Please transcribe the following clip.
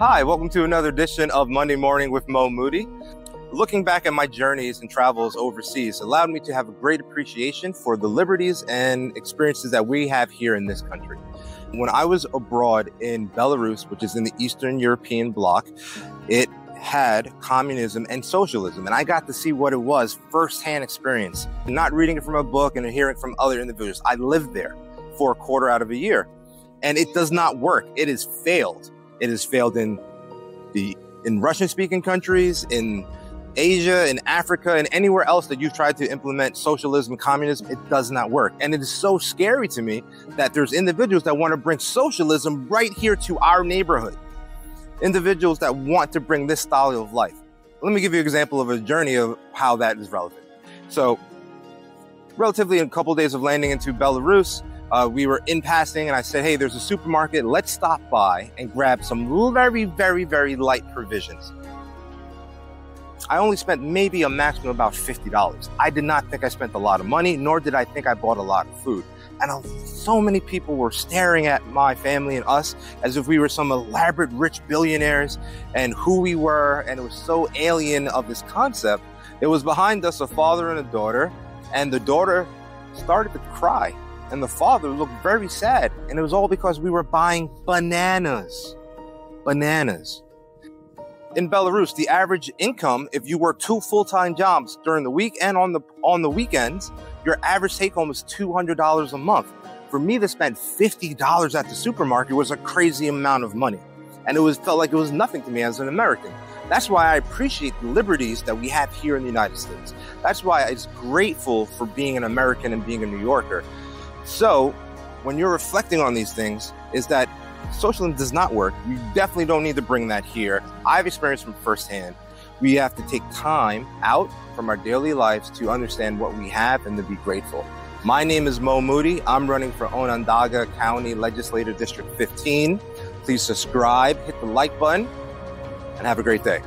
Hi, welcome to another edition of Monday Morning with Mo Moodie. Looking back at my journeys and travels overseas allowed me to have a great appreciation for the liberties and experiences that we have here in this country. When I was abroad in Belarus, which is in the Eastern European bloc, it had communism and socialism, and I got to see what it was firsthand experience, not reading it from a book and hearing from other individuals. I lived there for a quarter out of a year, and it does not work. It has failed. It has failed in the in Russian speaking countries, in Asia, in Africa, and anywhere else that you've tried to implement socialism, communism, it does not work. And it is so scary to me that there's individuals that want to bring socialism right here to our neighborhood. Individuals that want to bring this style of life. Let me give you an example of a journey of how that is relevant. So, relatively a couple days of landing into Belarus, uh, we were in passing and I said, Hey, there's a supermarket. Let's stop by and grab some very, very, very light provisions. I only spent maybe a maximum of about $50. I did not think I spent a lot of money, nor did I think I bought a lot of food. And so many people were staring at my family and us as if we were some elaborate rich billionaires and who we were. And it was so alien of this concept. It was behind us a father and a daughter, and the daughter started to cry, and the father looked very sad. And it was all because we were buying bananas. Bananas in Belarus, the average income, if you work two full-time jobs during the week and on the on the weekends, your average take home is two hundred dollars a month. For me to spend fifty dollars at the supermarket was a crazy amount of money, and it was felt like it was nothing to me as an American. That's why I appreciate the liberties that we have here in the United States. That's why I'm grateful for being an American and being a New Yorker. So, when you're reflecting on these things, is that socialism does not work. You definitely don't need to bring that here. I've experienced from firsthand. We have to take time out from our daily lives to understand what we have and to be grateful. My name is Mo Moodie. I'm running for Onondaga County Legislative District 15. Please subscribe, hit the like button, and have a great day.